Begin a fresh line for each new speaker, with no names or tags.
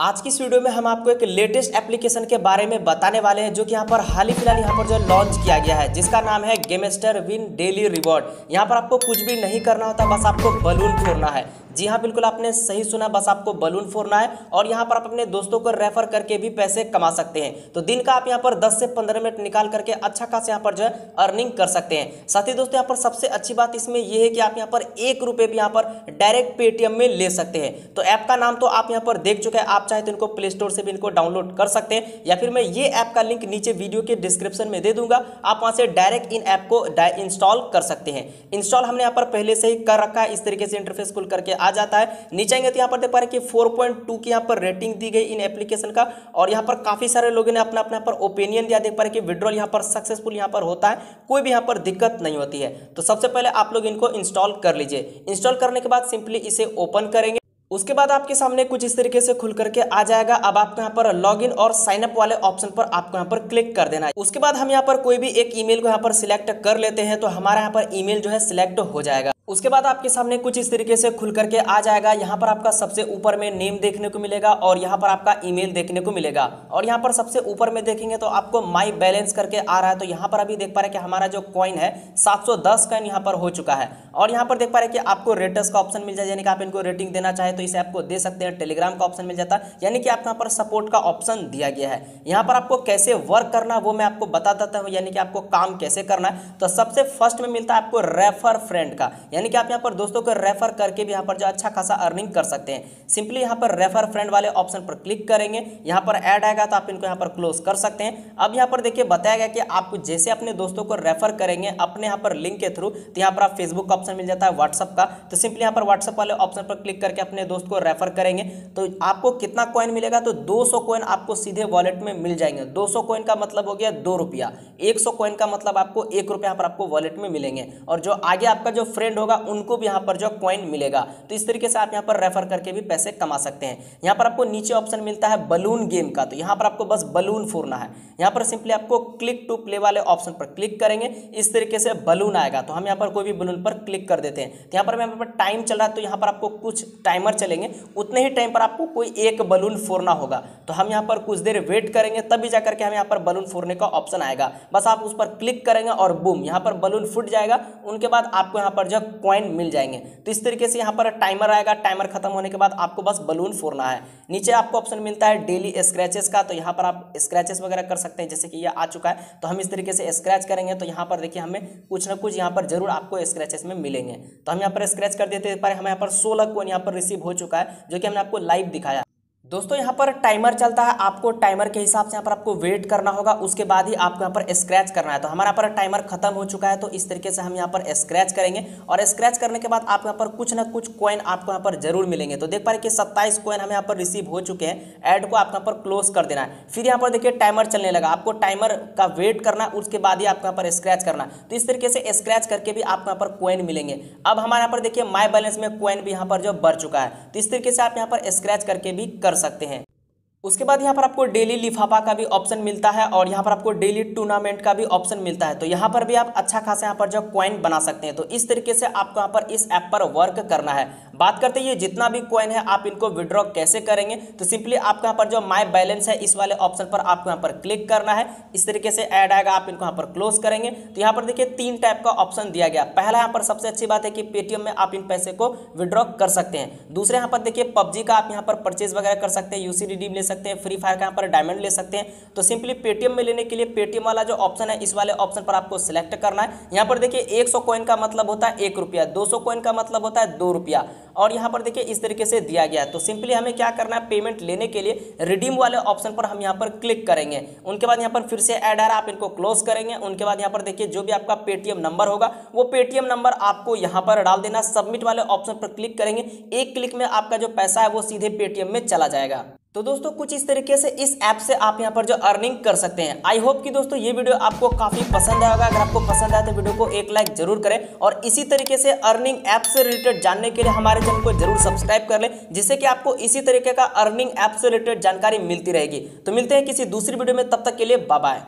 आज की इस वीडियो में हम आपको एक लेटेस्ट एप्लीकेशन के बारे में बताने वाले हैं, जो कि यहाँ पर हाल ही फ़िलहाल यहाँ पर जो लॉन्च किया गया है, जिसका नाम है गेमेस्टर विन डेली रिवॉर्ड यहाँ पर आपको कुछ भी नहीं करना होता, बस आपको बलून फोड़ना है। जी हाँ बिल्कुल आपने सही सुना, बस आपको बलून फोड़ना है और यहाँ पर आप अपने दोस्तों को रेफर करके भी पैसे कमा सकते हैं। तो दिन का आप यहाँ पर 10 से 15 मिनट निकाल करके अच्छा खासा यहाँ पर जो है अर्निंग कर सकते हैं। साथ ही दोस्तों, यहाँ पर सबसे अच्छी बात इसमें यह है कि आप यहाँ पर एक रुपये भी यहाँ पर डायरेक्ट पेटीएम में ले सकते हैं। तो ऐप का नाम तो आप यहाँ पर देख चुके हैं, आप चाहे तो इनको प्ले स्टोर से भी इनको डाउनलोड कर सकते हैं या फिर मैं ये ऐप का लिंक नीचे वीडियो के डिस्क्रिप्शन में दे दूँगा, आप वहाँ से डायरेक्ट इन ऐप को इंस्टॉल कर सकते हैं। इंस्टॉल हमने यहाँ पर पहले से ही कर रखा है, इस तरीके से इंटरफेस खुल करके आ जाता है नीचे आएँगे तो यहाँ पर देख पा रहे हैं कि 4.2 की यहाँ पर रेटिंग दी गई इन एप्लीकेशन का और यहाँ पर काफ़ी सारे लोगों ने अपना अपना पर ओपिनियन दिया देख पा रहे कि विड्रॉल यहाँ पर सक्सेसफुल यहाँ पर होता है कोई भी यहाँ पर दिक्कत नहीं होती है तो सबसे पहले आप लोग इनको इंस्टॉल कर लीजिए इंस्टॉल करने के बाद सिंपली इसे ओपन करेंगे उसके बाद आपके सामने कुछ इस तरीके से खुल करके आ जाएगा अब आपको यहाँ पर लॉगिन और साइन अप वाले ऑप्शन पर आपको यहाँ पर क्लिक कर देना है उसके बाद हम यहाँ पर कोई भी एक ईमेल को यहाँ पर सिलेक्ट कर लेते हैं तो हमारा यहाँ पर ईमेल जो है सिलेक्ट हो जाएगा उसके बाद आपके सामने कुछ इस तरीके से खुल करके आ जाएगा। यहाँ पर आपका सबसे ऊपर में नेम देखने को मिलेगा और यहाँ पर आपका ईमेल देखने को मिलेगा। और यहाँ पर सबसे ऊपर में देखेंगे तो आपको माई बैलेंस करके आ रहा है। तो यहाँ पर अभी देख पा रहे हैं कि हमारा जो कॉइन है 710 कॉइन यहाँ पर हो चुका है। और यहाँ पर देख पा रहे हैं कि आपको रेटर्स का ऑप्शन मिल जाए, यानी कि आप इनको रेटिंग देना चाहे तो इसे आपको दे सकते हैं। टेलीग्राम का ऑप्शन मिल जाता है, यानी कि आपको यहाँ पर सपोर्ट का ऑप्शन दिया गया है। यहाँ पर आपको कैसे वर्क करना वो मैं आपको बता देता हूँ, यानी कि आपको काम कैसे करना है। तो सबसे फ़र्स्ट में मिलता है आपको रेफर फ्रेंड का यानी कि आप यहाँ पर दोस्तों को रेफर करके भी यहाँ पर जो अच्छा खासा अर्निंग कर सकते हैं सिंपली यहाँ पर रेफर फ्रेंड वाले ऑप्शन पर क्लिक करेंगे यहाँ पर ऐड आएगा तो आप इनको यहाँ पर क्लोज कर सकते हैं अब यहाँ पर देखिए बताया गया कि आप जैसे अपने दोस्तों को रेफर करेंगे अपने यहाँ पर लिंक के थ्रू तो यहाँ पर आप फेसबुक का ऑप्शन मिल जाता है व्हाट्सअप का तो सिंपली यहाँ पर व्हाट्सअप वाले ऑप्शन पर क्लिक करके अपने दोस्त को रेफर करेंगे तो आपको कितना कॉइन मिलेगा तो दो सौ आपको सीधे वॉलेट में मिल जाएँगे दो सौ का मतलब हो गया दो रुपया एक सौ का मतलब आपको एक रुपया पर आपको वॉलेट में मिलेंगे और जो आगे आपका जो फ्रेंड होगा उनको भी यहाँ पर जो कॉइन मिलेगा तो इस तरीके से आप यहाँ पर रेफर करके भी पैसे कमा सकते हैं यहाँ पर आपको नीचे ऑप्शन मिलता है बलून गेम का तो यहाँ पर आपको बस बलून फोड़ना है यहाँ पर सिंपली आपको क्लिक टू प्ले वाले ऑप्शन पर क्लिक करेंगे इस तरीके से बलून आएगा तो हम यहाँ पर कोई भी बलून पर क्लिक कर देते हैं तो यहाँ पर यहाँ पर टाइम चल रहा है तो यहाँ पर आपको कुछ टाइमर चलेंगे उतने ही टाइम पर आपको कोई एक बलून फोड़ना होगा तो हम यहाँ पर कुछ देर वेट करेंगे तभी जाकर के हम यहाँ पर बलून फोड़ने का ऑप्शन आएगा बस आप उस पर क्लिक करेंगे और बूम यहाँ पर बलून फूट जाएगा उनके बाद आपको यहाँ पर जो कॉइन मिल जाएँगे। तो इस तरीके से यहाँ पर टाइमर आएगा। टाइमर खत्म होने के बाद आपको बस बलून फोड़ना है। नीचे आपको ऑप्शन मिलता है डेली स्क्रैचेस का। तो यहाँ पर आप स्क्रैचेस वगैरह कर सकते हैं, जैसे कि ये आ चुका है। तो हम इस तरीके से स्क्रैच करेंगे। तो यहाँ पर देखिए हमें कुछ ना कुछ यहाँ पर ज़रूर आपको स्क्रैचेस में मिलेंगे। तो हम यहाँ पर स्क्रैच कर देते पर हमें यहाँ पर सोलह कोइन यहाँ पर रिसीव हो चुका है, जो कि हमने आपको लाइव दिखाया। दोस्तों यहाँ पर टाइमर चलता है आपको टाइमर के हिसाब से यहाँ पर आपको वेट करना होगा उसके बाद ही आपको यहाँ पर स्क्रैच करना है तो हमारा पर टाइमर खत्म हो चुका है तो इस तरीके से हम यहाँ पर स्क्रैच करेंगे और स्क्रैच करने के बाद आपको यहाँ पर कुछ ना कुछ कॉइन आपको यहाँ पर ज़रूर मिलेंगे तो देख पा रहे कि सत्ताईस कॉइन हमें यहाँ पर रिसीव हो चुके हैं एड को आपको यहाँ पर क्लोज कर देना है फिर यहाँ पर देखिए टाइमर चलने लगा आपको टाइमर का वेट करना उसके बाद ही आपको यहाँ पर स्क्रैच करना तो इस तरीके से स्क्रैच करके भी आपको यहाँ पर कॉइन मिलेंगे अब हमारे यहाँ पर देखिए माई बैलेंस में कॉइन भी यहाँ पर जो बढ़ चुका है तो इस तरीके से आप यहाँ पर स्क्रैच करके भी कर सकते हैं। उसके बाद यहाँ पर आपको डेली लिफाफा का भी ऑप्शन मिलता है और यहाँ पर आपको डेली टूर्नामेंट का भी ऑप्शन मिलता है तो यहाँ पर भी आप अच्छा खासा यहाँ पर जो कॉइन बना सकते हैं तो इस तरीके से आपको यहाँ पर इस ऐप पर वर्क करना है बात करते हैं ये जितना भी कॉइन है आप इनको विड्रॉ कैसे करेंगे तो सिंपली आपको यहाँ पर जो माई बैलेंस है इस वाले ऑप्शन पर आपको यहाँ पर क्लिक करना है इस तरीके से ऐड आएगा आप इनको यहाँ पर क्लोज करेंगे तो यहाँ पर देखिए तीन टाइप का ऑप्शन दिया गया पहला यहाँ पर सबसे अच्छी बात है कि पेटीएम में आप इन पैसे को विड्रॉ कर सकते हैं दूसरे यहाँ पर देखिए पबजी का आप यहाँ पर परचेज वगैरह कर सकते हैं यूसी सकते हैं फ्री फायर का यहाँ पर डायमंड ले सकते हैं। तो सिंपली पेटीएम में लेने के लिए पेटीएम वाला जो ऑप्शन है, इस वाले ऑप्शन पर आपको सिलेक्ट करना है। यहाँ पर देखिए, एक सौ का मतलब होता है एक रुपया, दो सौ का मतलब होता है दो रुपया। और यहाँ पर देखिए, इस तरीके से दिया गया है। तो सिंपली हमें क्या करना है पेमेंट लेने के लिए रिडीम वाले ऑप्शन पर हम यहाँ पर क्लिक करेंगे। उनके बाद यहाँ पर फिर से ऐड आ रहा आप इनको क्लोज करेंगे। उनके बाद यहाँ पर देखिए, जो भी आपका पेटीएम नंबर होगा, वो पेटीएम नंबर आपको यहाँ पर डाल देना। सबमिट वाले ऑप्शन पर क्लिक करेंगे। एक क्लिक में आपका जो पैसा है, वो सीधे पेटीएम में चला जाएगा। तो दोस्तों, कुछ इस तरीके से इस ऐप से आप यहाँ पर जो अर्निंग कर सकते हैं। आई होप कि दोस्तों, ये वीडियो आपको काफ़ी पसंद आएगा अगर आपको पसंद आए तो वीडियो को एक लाइक ज़रूर करें और इसी तरीके से अर्निंग ऐप से रिलेटेड जानने के लिए हमारे चैनल को ज़रूर सब्सक्राइब कर लें, जिससे कि आपको इसी तरीके का अर्निंग ऐप से रिलेटेड जानकारी मिलती रहेगी। तो मिलते हैं किसी दूसरी वीडियो में, तब तक के लिए बाय